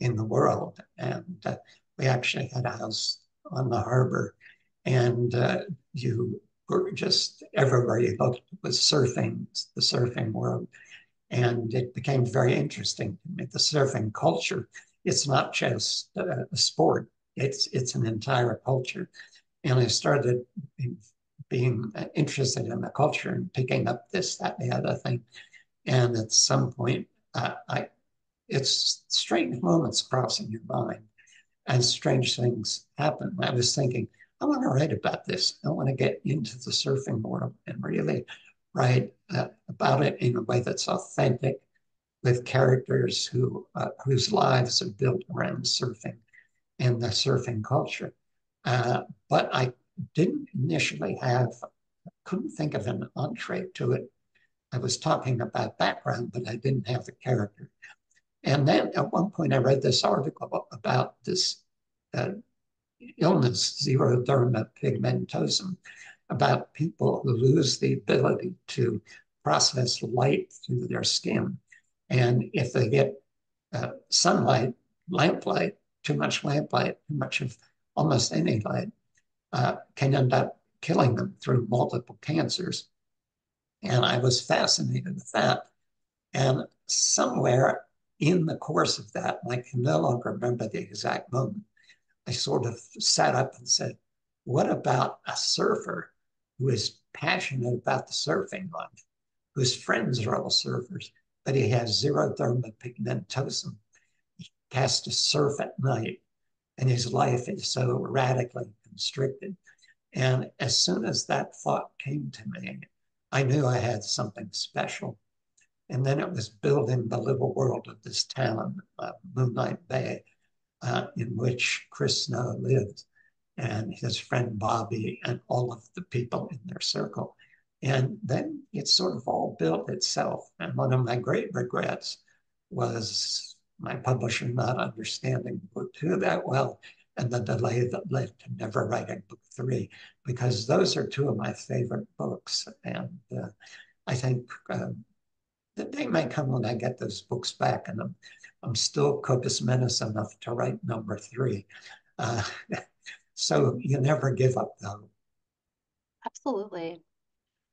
in the world. And uh, we actually had a house on the harbor, and uh, you were just everywhere you looked was surfing, the surfing world. And it became very interesting to me. The surfing culture, it's not just a sport, it's, it's an entire culture. And I started being interested in the culture and picking up this, that, the other thing. And at some point, uh, I, it's strange moments crossing your mind and strange things happen. I was thinking, I want to write about this. I want to get into the surfing world and really write uh, about it in a way that's authentic with characters who uh, whose lives are built around surfing and the surfing culture. Uh, but I didn't initially have, couldn't think of an entree to it. I was talking about background, but I didn't have the character. And then at one point, I read this article about this uh, illness, xeroderma pigmentosum, about people who lose the ability to process light through their skin. And if they get uh, sunlight, lamplight, too much lamplight, too much of almost any light, uh, can end up killing them through multiple cancers. And I was fascinated with that. And somewhere in the course of that, I can no longer remember the exact moment, I sort of sat up and said, what about a surfer who is passionate about the surfing life, whose friends are all surfers, but he has xeroderma pigmentosum. He has to surf at night, and his life is so radically constricted. And as soon as that thought came to me, I knew I had something special. And then it was building the little world of this town, uh, Moonlight Bay, uh, in which Chris Snow lived and his friend Bobby and all of the people in their circle. And then it sort of all built itself. And one of my great regrets was my publisher not understanding book two that well and the delay that led to never writing book three, because those are two of my favorite books. And uh, I think uh, the day may come when I get those books back and I'm I'm still compos mentis enough to write number three. Uh, so you never give up though. Absolutely.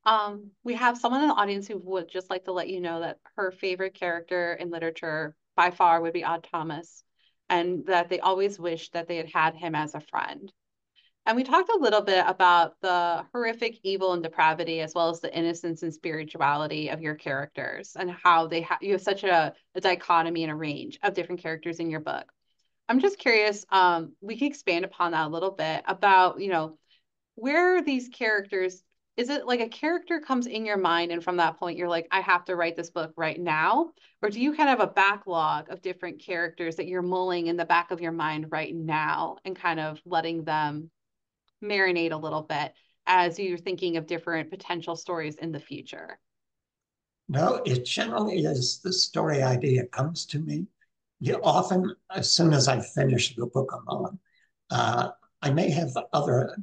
Um, we have someone in the audience who would just like to let you know that her favorite character in literature by far would be Odd Thomas, and that they always wish that they had had him as a friend. And we talked a little bit about the horrific evil and depravity, as well as the innocence and spirituality of your characters, and how they have you have such a, a dichotomy and a range of different characters in your book. I'm just curious. Um, we can expand upon that a little bit about you know where these characters. Is it like a character comes in your mind, and from that point, you're like, I have to write this book right now, or do you kind of have a backlog of different characters that you're mulling in the back of your mind right now, and kind of letting them marinate a little bit as you're thinking of different potential stories in the future? No, it generally is the story idea comes to me. You often, as soon as I finish the book I'm on, uh, I may have other,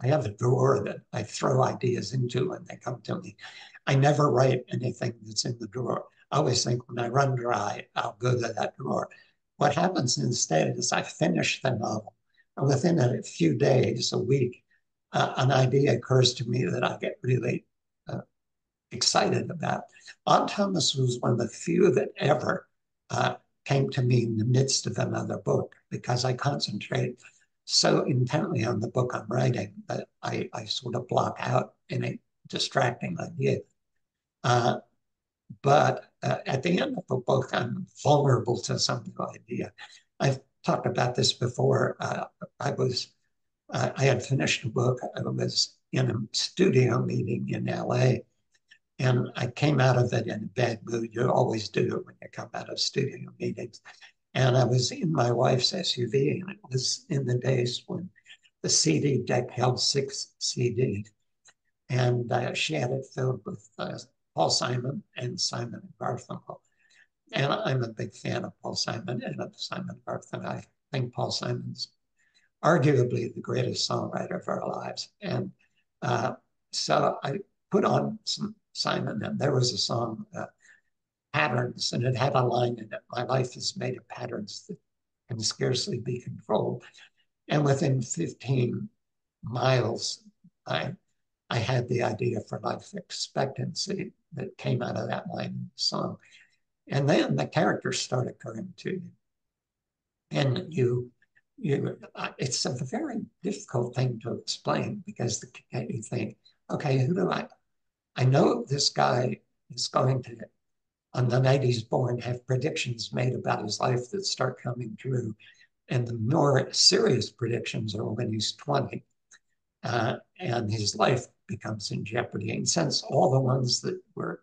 I have a drawer that I throw ideas into and they come to me. I never write anything that's in the drawer. I always think when I run dry, I'll go to that drawer. What happens instead is I finish the novel. And within a few days, a week, uh, an idea occurs to me that I get really uh, excited about. Odd Thomas was one of the few that ever uh, came to me in the midst of another book because I concentrate so intently on the book I'm writing that I, I sort of block out any distracting idea. Uh, but uh, at the end of the book, I'm vulnerable to some new idea. I've talked about this before. Uh, I was, uh, I had finished a book. I was in a studio meeting in LA, and I came out of it in a bad mood. You always do it when you come out of studio meetings. And I was in my wife's SUV, and it was in the days when the CD deck held six CDs. And uh, she had it filled with uh, Paul Simon and Simon and Garfunkel. And I'm a big fan of Paul Simon and of Simon Garfunkel. I think Paul Simon's arguably the greatest songwriter of our lives. And uh, so I put on some Simon, and there was a song, uh, Patterns, and it had a line in it My life is made of patterns that can scarcely be controlled. And within 15 miles, I I had the idea for life expectancy that came out of that line in the song. And then the characters start occurring to you. And you, you, it's a very difficult thing to explain because the, you think, okay, who do I, I know this guy is going to, on the night he's born, have predictions made about his life that start coming true. And the more serious predictions are when he's 20. Uh, and his life becomes in jeopardy. And since all the ones that were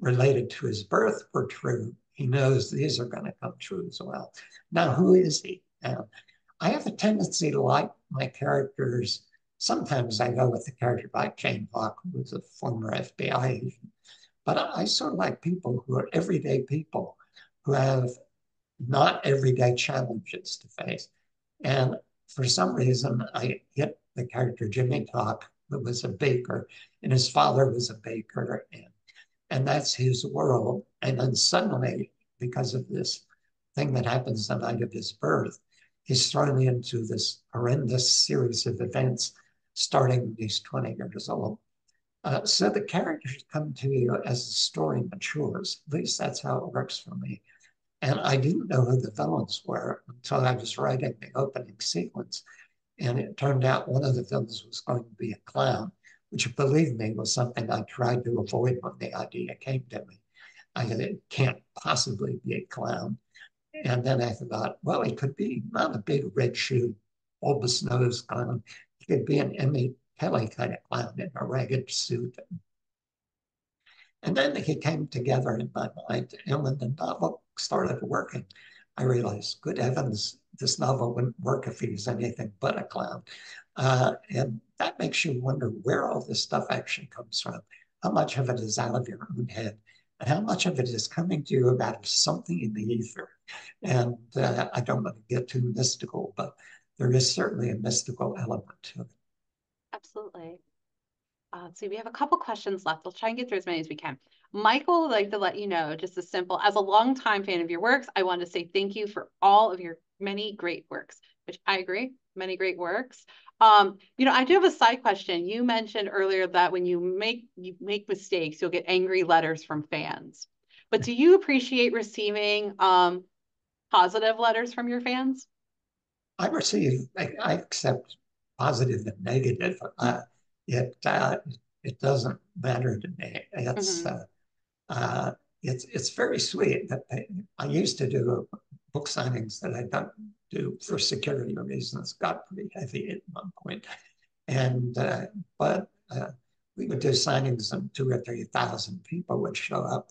related to his birth were true, he knows these are going to come true as well. Now, who is he? Uh, I have a tendency to like my characters. Sometimes I go with the character like Jane Hawk, who was a former FBI agent. But I, sort of like people who are everyday people who have not everyday challenges to face. And for some reason, I hit the character Jimmy Tock who was a baker, and his father was a baker, and and that's his world. And then suddenly, because of this thing that happens the night of his birth, he's thrown into this horrendous series of events starting when he's 20 years old. Uh, so the characters come to you as the story matures. At least that's how it works for me. And I didn't know who the villains were until I was writing the opening sequence. And it turned out one of the villains was going to be a clown, which, believe me, was something I tried to avoid when the idea came to me. I said, it can't possibly be a clown. And then I thought, well, it could be not a big red shoe, bulbous nose clown. It could be an Emmett Kelly kind of clown in a ragged suit. And then he came together in my mind. And when the novel started working, I realized, good heavens, this novel wouldn't work if he was anything but a clown. Uh, and that makes you wonder where all this stuff actually comes from. How much of it is out of your own head? And how much of it is coming to you about something in the ether? And uh, I don't want to get too mystical, but there is certainly a mystical element to it. Absolutely. Uh, see, we have a couple questions left. We'll try and get through as many as we can. Michael would like to let you know, just as simple, as a longtime fan of your works, I want to say thank you for all of your many great works, which I agree, many great works. Um, you know, I do have a side question. You mentioned earlier that when you make you make mistakes, you'll get angry letters from fans. But do you appreciate receiving um, positive letters from your fans? I receive, I, I accept positive and negative. Uh, it uh, it doesn't matter to me. It's mm-hmm. uh, uh, it's it's very sweet that they, I used to do book signings that I don't do for security reasons got pretty heavy at one point, and uh, but uh, we would do signings and two or three thousand people would show up,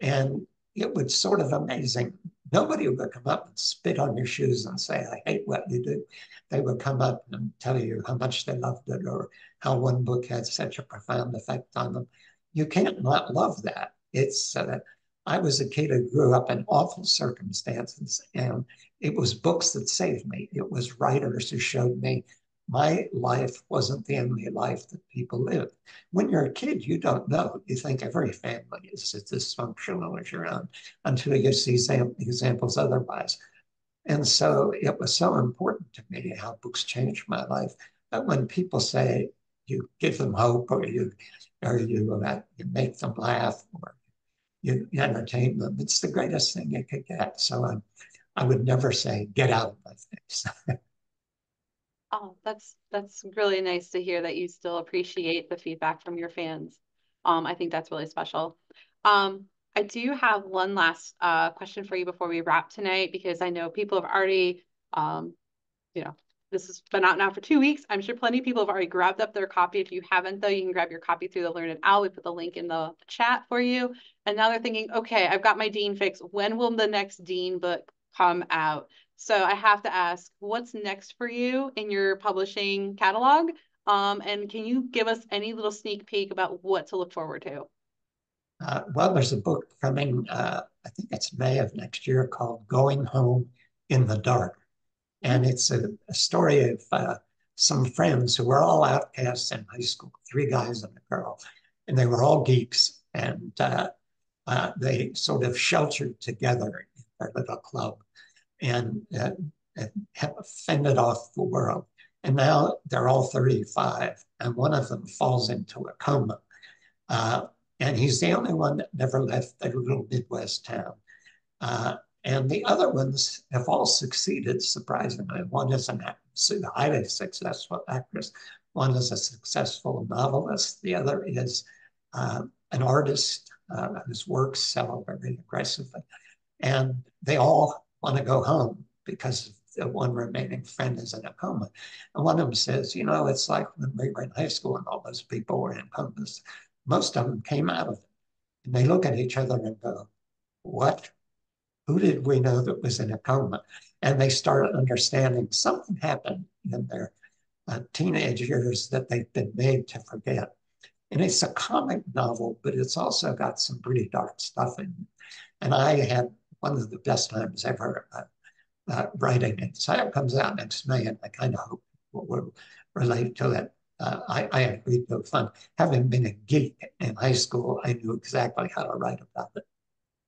and it was sort of amazing. Nobody would come up and spit on your shoes and say, I hate what you do. They would come up and tell you how much they loved it or how one book had such a profound effect on them. You can't not love that. It's uh, I was a kid who grew up in awful circumstances, and it was books that saved me. It was writers who showed me my life wasn't the only life that people live. When you're a kid, you don't know. You think every family is as dysfunctional as your own until you see examples otherwise. And so it was so important to me how books changed my life. That when people say you give them hope or you or you, uh, you make them laugh or you entertain them, it's the greatest thing you could get. So um, I would never say get out of my face. Oh, that's that's really nice to hear that you still appreciate the feedback from your fans. Um, I think that's really special. Um, I do have one last uh, question for you before we wrap tonight, because I know people have already, um, you know, this has been out now for two weeks. I'm sure plenty of people have already grabbed up their copy. If you haven't, though, you can grab your copy through the Learned Owl. We put the link in the chat for you. And now they're thinking, okay, I've got my Dean fix. When will the next Dean book come out? So I have to ask, what's next for you in your publishing catalog? Um, and can you give us any little sneak peek about what to look forward to? Uh, well, there's a book coming, uh, I think it's May of next year, called Going Home in the Dark. And it's a, a story of uh, some friends who were all outcasts in high school, three guys and a girl. And they were all geeks. And uh, uh, they sort of sheltered together in their little club and, uh, have fended off the world. And now they're all 35, and one of them falls into a coma. Uh, and he's the only one that never left their little Midwest town. Uh, and the other ones have all succeeded, surprisingly. One is an highly successful actress, one is a successful novelist, the other is uh, an artist uh, whose works sell very aggressively. And they all want to go home because the one remaining friend is in a coma. And one of them says, you know, it's like when we were in high school and all those people were in comas. Most of them came out of it. And they look at each other and go, what? Who did we know that was in a coma? And they start understanding something happened in their uh, teenage years that they've been made to forget. And it's a comic novel, but it's also got some pretty dark stuff in it. And I had one of the best times ever uh, uh, writing it. So it comes out next May, and I kind of hope people will relate to it. Uh, I, I had great deal of fun. Having been a geek in high school, I knew exactly how to write about it.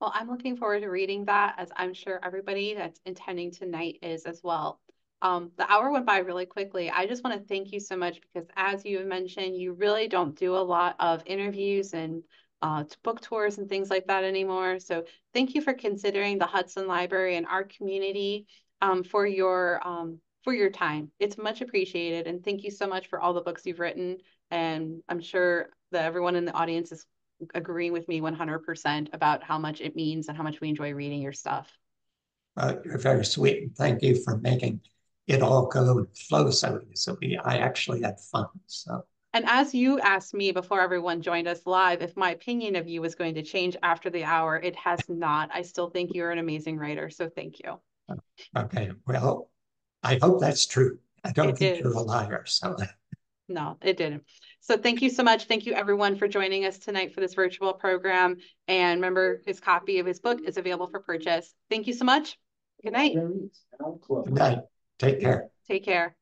Well, I'm looking forward to reading that, as I'm sure everybody that's intending tonight is as well. Um, the hour went by really quickly. I just want to thank you so much because, as you mentioned, you really don't do a lot of interviews and uh, book tours and things like that anymore. So thank you for considering the Hudson Library and our community um, for your um, for your time. It's much appreciated, and thank you so much for all the books you've written. And I'm sure that everyone in the audience is agreeing with me 100% about how much it means and how much we enjoy reading your stuff. Uh, you're very sweet. Thank you for making it all go flow so easily. I actually had fun. So and as you asked me before everyone joined us live, if my opinion of you was going to change after the hour, it has not. I still think you're an amazing writer. So thank you. Okay. Well, I hope that's true. I don't it think is. you're a liar. So no, it didn't. So thank you so much. Thank you everyone for joining us tonight for this virtual program. And remember, his copy of his book is available for purchase. Thank you so much. Good night. Good night. Take care. Take care.